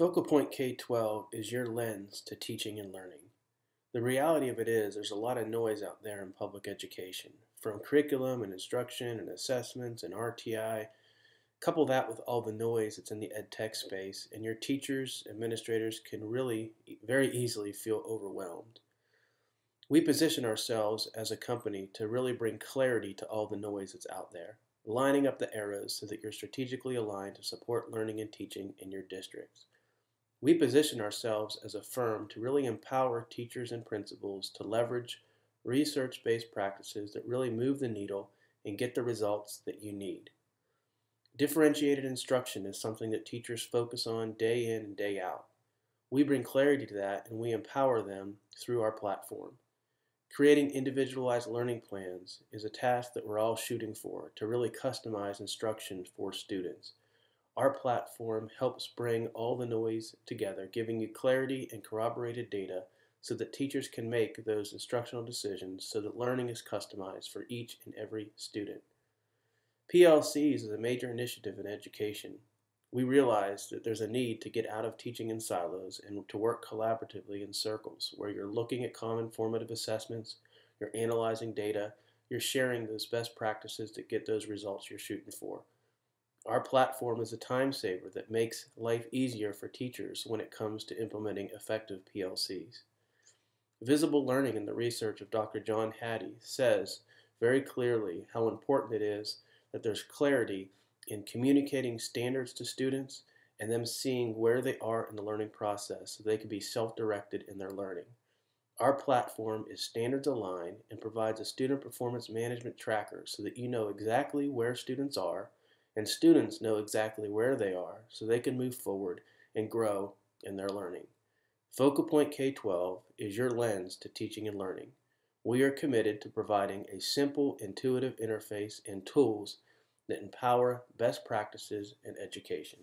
Focal Point K-12 is your lens to teaching and learning. The reality of it is there's a lot of noise out there in public education, from curriculum and instruction and assessments and RTI. Couple that with all the noise that's in the ed tech space, and your teachers, administrators can really very easily feel overwhelmed. We position ourselves as a company to really bring clarity to all the noise that's out there, lining up the arrows so that you're strategically aligned to support learning and teaching in your districts. We position ourselves as a firm to really empower teachers and principals to leverage research based practices that really move the needle and get the results that you need. Differentiated instruction is something that teachers focus on day in and day out. We bring clarity to that and we empower them through our platform. Creating individualized learning plans is a task that we're all shooting for to really customize instruction for students. Our platform helps bring all the noise together, giving you clarity and corroborated data so that teachers can make those instructional decisions so that learning is customized for each and every student. PLCs is a major initiative in education. We realize that there's a need to get out of teaching in silos and to work collaboratively in circles where you're looking at common formative assessments, you're analyzing data, you're sharing those best practices to get those results you're shooting for. Our platform is a time saver that makes life easier for teachers when it comes to implementing effective PLCs. Visible learning in the research of Dr. John Hattie says very clearly how important it is that there's clarity in communicating standards to students and them seeing where they are in the learning process so they can be self-directed in their learning. Our platform is standards aligned and provides a student performance management tracker so that you know exactly where students are and students know exactly where they are so they can move forward and grow in their learning. Focal Point K-12 is your lens to teaching and learning. We are committed to providing a simple, intuitive interface and tools that empower best practices in education.